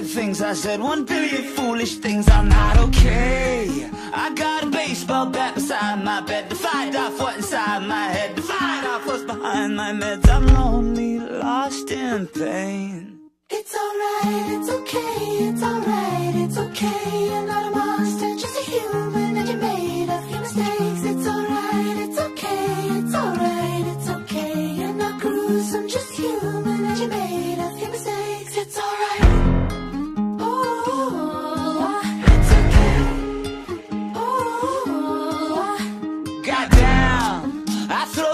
good things. I said one billion foolish things. I'm not okay. I got a baseball bat beside my bed To fight off what's inside my head To fight off what's behind my meds. I'm lonely, lost in pain. It's alright, it's okay, it's alright, it's okay. You're not a monster, just a human And you're made of your mistakes. It's alright, it's okay,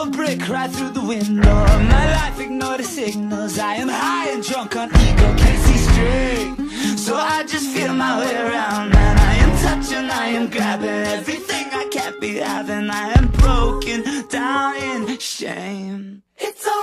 I brick right through the window. My life ignore the signals. I am high and drunk on ego, can't see straight. So I just feel my way around, man. I am touching, I am grabbing everything I can't be having. I am broken down in shame. It's alright,